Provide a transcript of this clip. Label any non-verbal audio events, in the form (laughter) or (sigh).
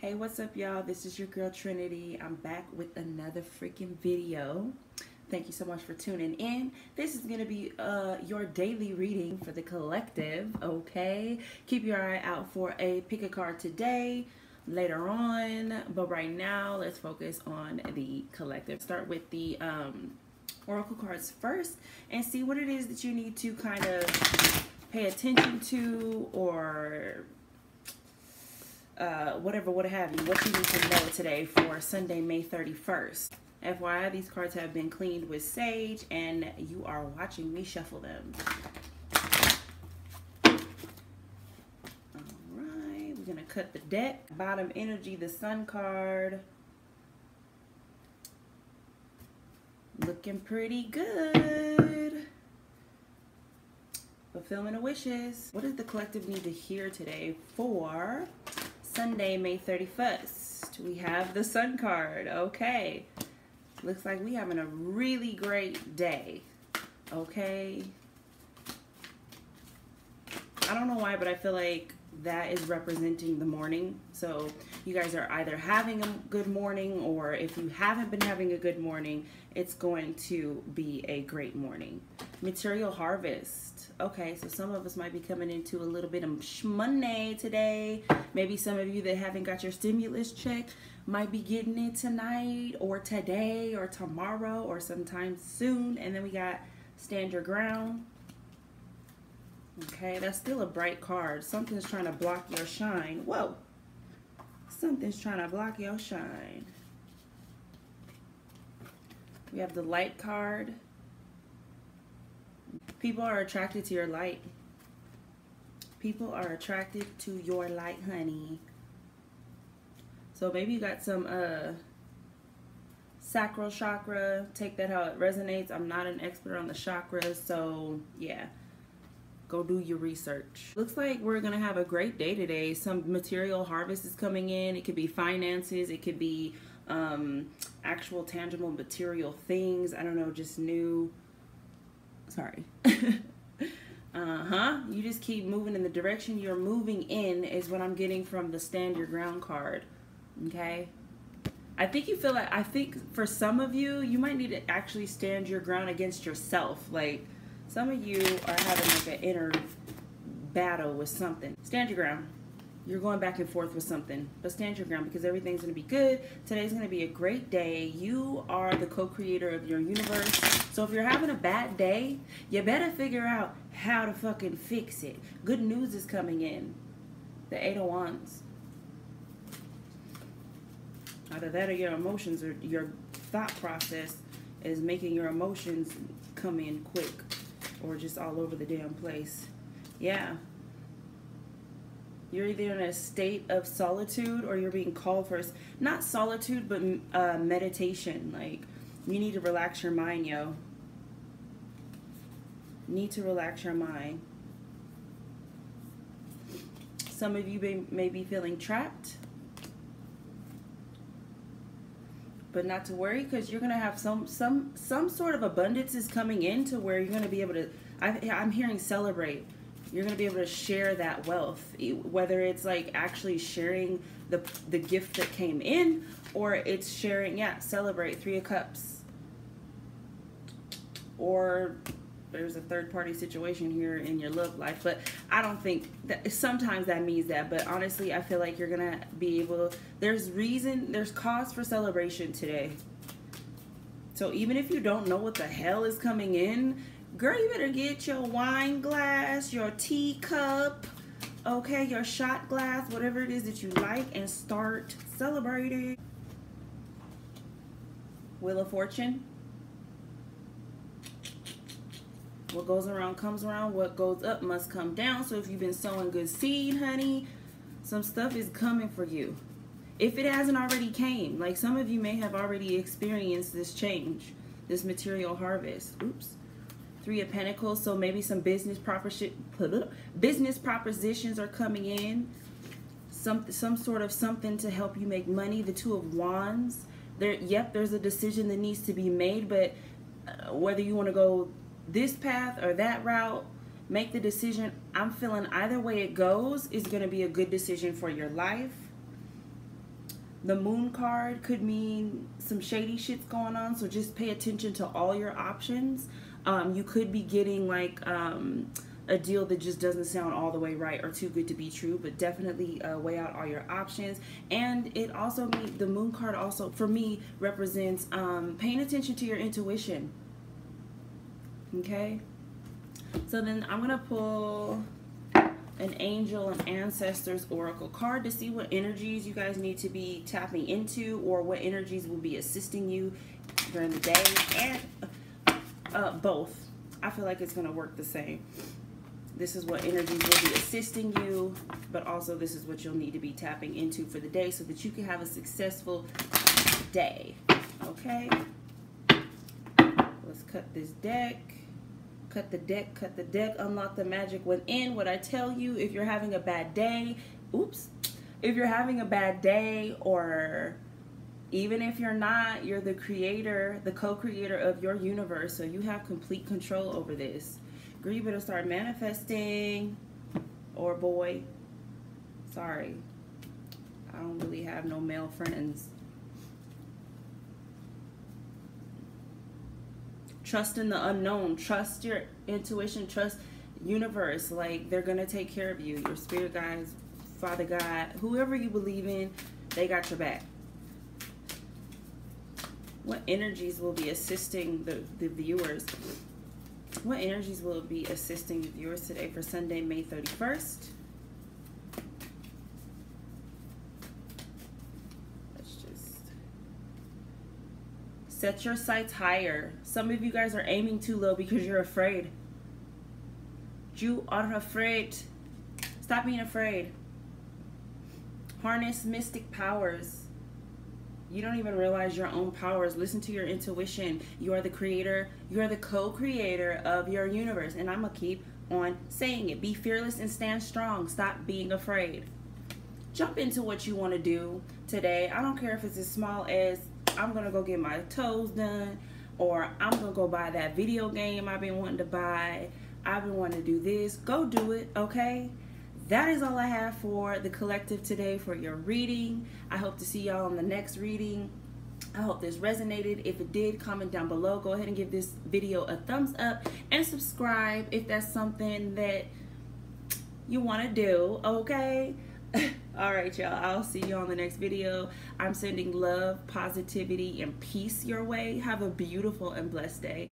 Hey, what's up, y'all? This is your girl Trinity. I'm back with another freaking video. Thank you so much for tuning in. This is going to be uh, your daily reading for the collective, okay? Keep your eye out for a pick a card today, later on, but right now, let's focus on the collective. Start with the um, oracle cards first and see what it is that you need to kind of pay attention to or uh, whatever, what have you, what you need to know today for Sunday, May 31st. FYI, these cards have been cleaned with sage and you are watching me shuffle them. Alright, we're going to cut the deck. Bottom energy, the sun card. Looking pretty good. Fulfillment of wishes. What does the collective need to hear today for Sunday, May 31st. We have the sun card. Okay. Looks like we having a really great day. Okay. I don't know why, but I feel like that is representing the morning. So you guys are either having a good morning or if you haven't been having a good morning, it's going to be a great morning. Material harvest. Okay, so some of us might be coming into a little bit of money today. Maybe some of you that haven't got your stimulus check might be getting it tonight or today or tomorrow or sometime soon. And then we got stand your ground. Okay, that's still a bright card. Something's trying to block your shine. Whoa. Something's trying to block your shine. We have the light card. People are attracted to your light. People are attracted to your light, honey. So maybe you got some uh, sacral chakra. Take that how it resonates. I'm not an expert on the chakras, so yeah. Go do your research. Looks like we're gonna have a great day today. Some material harvest is coming in. It could be finances. It could be um, actual tangible material things. I don't know, just new sorry. (laughs) uh-huh. You just keep moving in the direction you're moving in is what I'm getting from the stand your ground card. Okay? I think you feel like I think for some of you, you might need to actually stand your ground against yourself. Like some of you are having like an inner battle with something. Stand your ground you're going back and forth with something, but stand your ground because everything's going to be good. Today's going to be a great day. You are the co-creator of your universe. So if you're having a bad day, you better figure out how to fucking fix it. Good news is coming in. The Eight of Wands. Either that or your emotions or your thought process is making your emotions come in quick or just all over the damn place. Yeah, you're either in a state of solitude or you're being called for not solitude but uh, meditation. Like you need to relax your mind yo. Need to relax your mind. Some of you may, may be feeling trapped but not to worry because you're gonna have some some some sort of abundance is coming in to where you're gonna be able to I, i'm hearing celebrate. You're going to be able to share that wealth whether it's like actually sharing the the gift that came in or it's sharing yeah celebrate three of cups. Or there's a third party situation here in your love life but i don't think that sometimes that means that but honestly i feel like you're gonna be able there's reason there's cause for celebration today so even if you don't know what the hell is coming in girl, you better get your wine glass, your teacup, okay, your shot glass, whatever it is that you like, and start celebrating. Wheel of Fortune. What goes around comes around. What goes up must come down. So if you've been sowing good seed, honey, some stuff is coming for you. If it hasn't already came, like some of you may have already experienced this change, this material harvest. Oops. Three of Pentacles, so maybe some business (laughs) business propositions are coming in. Some some sort of something to help you make money. The Two of Wands. There, yep, there's a decision that needs to be made, but uh, whether you want to go this path or that route, make the decision. I'm feeling either way it goes is going to be a good decision for your life. the moon card could mean some shady shit's going on, so just pay attention to all your options. Um, you could be getting like um, a deal that just doesn't sound all the way right or too good to be true, but definitely uh, weigh out all your options. And it also the moon card also for me represents um, paying attention to your intuition. Okay, so then I'm gonna pull an angel and ancestors oracle card to see what energies you guys need to be tapping into or what energies will be assisting you during the day. And uh, both. I feel like it's to work the same. This is what energies will be assisting you but also this is what you'll need to be tapping into for the day so that you can have a successful day. Okay? Let's cut this deck cut the deck, cut the deck, unlock the magic within. What I tell you, if you're having a bad day, oops, if you're having a bad day or even if you're not, you're the creator, the co-creator of your universe, so you have complete control over this. You better start manifesting, or boy, sorry, I don't really have no male friends. Trust in the unknown. Trust your intuition. Trust universe. Like they're gonna take care of you. Your spirit guides father god whoever you believe in they got your back. What energies will be assisting the, the viewers? What energies will be assisting the viewers today for sunday may 31st Set your sights higher. Some of you guys are aiming too low because you're afraid. You are afraid. Stop being afraid. Harness mystic powers. You don't even realize your own powers. Listen to your intuition. You are the creator. You are the co-creator of your universe. And I'm going to keep on saying it. Be fearless and stand strong. Stop being afraid. Jump into what you want to do today. I don't care if it's as small as I'm gonna go get my toes done or I'm gonna go buy that video game I've been wanting to buy. I've been wanting to do this. Go do it, okay? That is all I have for the collective today for your reading. I hope to see y'all in the next reading. I hope this resonated. If it did, comment down below. Go ahead and give this video a thumbs up and subscribe if that's something that you want to do, okay? (laughs) all right y'all. I'll see you on the next video. I'm sending love positivity and peace your way. Have a beautiful and blessed day